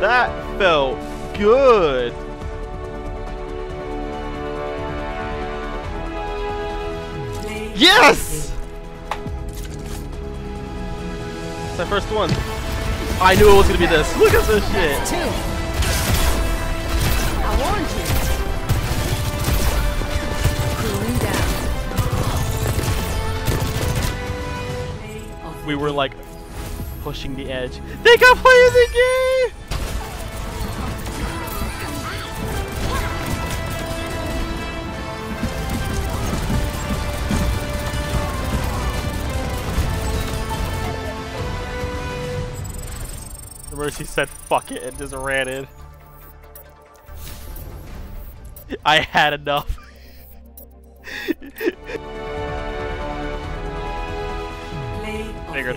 That felt good. Yes! It's my first one. I knew it was gonna be this. Look at this shit. Two. I warned you. Cooling down. We were like pushing the edge. They got playing the Mercy said fuck it and just ran in. I had enough. Figured.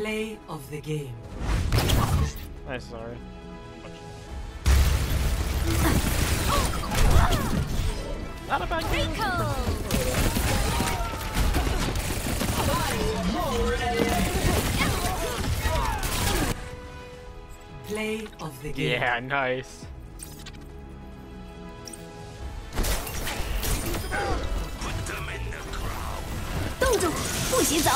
Play of the game. I'm sorry. Not a bad game. Play of the game. Yeah, nice. 冻住，不许走。